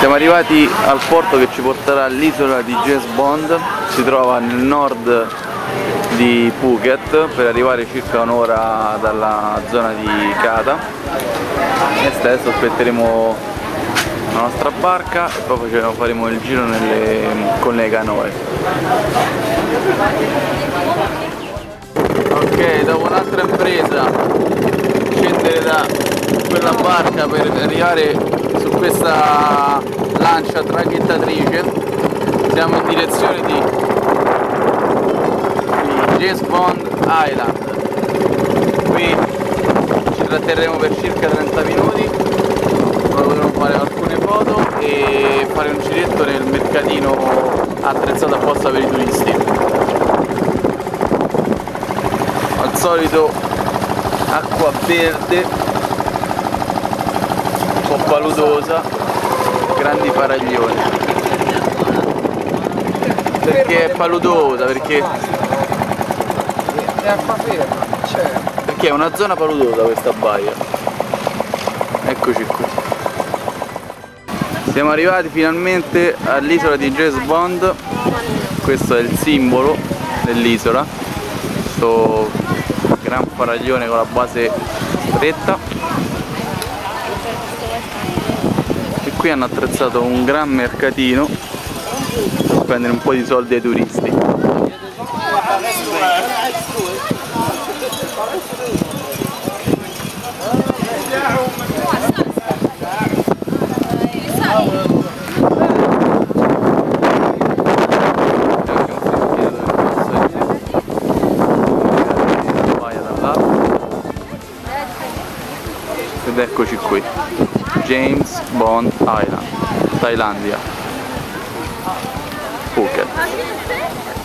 Siamo arrivati al porto che ci porterà all'isola di James Bond, si trova nel nord di Phuket per arrivare circa un'ora dalla zona di Kata e adesso aspetteremo la nostra barca e poi faremo il giro nelle, con le canoe. Ok, dopo un'altra impresa scendere da quella barca per arrivare questa lancia traghettatrice. Siamo in direzione di, di James Bond Island. Qui ci tratterremo per circa 30 minuti. Dove dovremo fare alcune foto e fare un giretto nel mercatino attrezzato apposta per i turisti. Al solito acqua verde po' paludosa, grandi faraglioni. Perché è paludosa? Perché... È acqua ferma, certo. Perché è una zona paludosa questa baia. Eccoci qui. Siamo arrivati finalmente all'isola di James Bond, questo è il simbolo dell'isola, questo gran faraglione con la base stretta qui hanno attrezzato un gran mercatino per spendere un po' di soldi ai turisti ed eccoci qui. James Bond Island Thailandia. Phuket